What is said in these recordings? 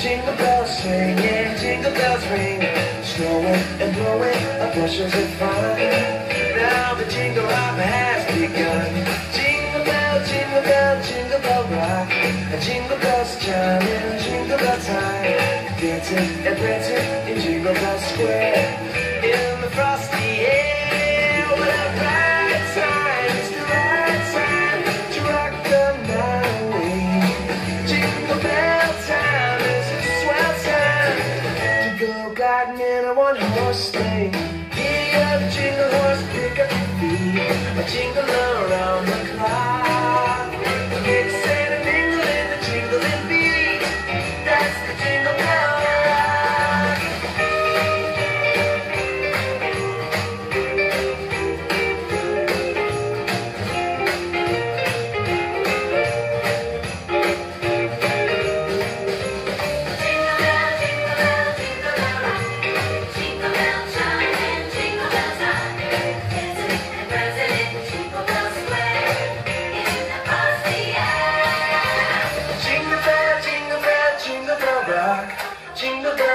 jingle bells swing and jingle bells ring. Snowing and blowing up bushels of fun. Now the jingle hop has begun. Jingle bell, jingle bell, jingle bell rock. Jingle bells chime in jingle bell time. Dancing and prancing in Jingle Bell Square. In the frosty a one horse sleigh. Giddy up, jingle horse, pick up your feet, a jingle around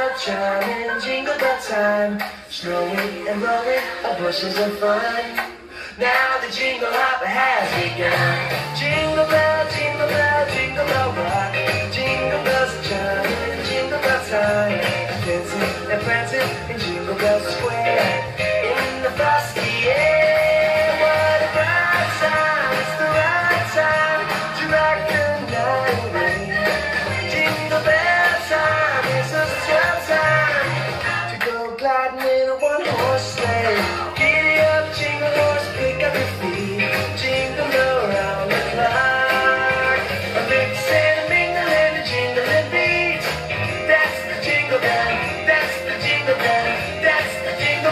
about chime jingle bell time. Snowing and blowing, our bushes are fun. Now the jingle hop has begun. Jingle bell, jingle bell, jingle bell rock. Jingle bells are chiming, jingle bell time.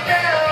again.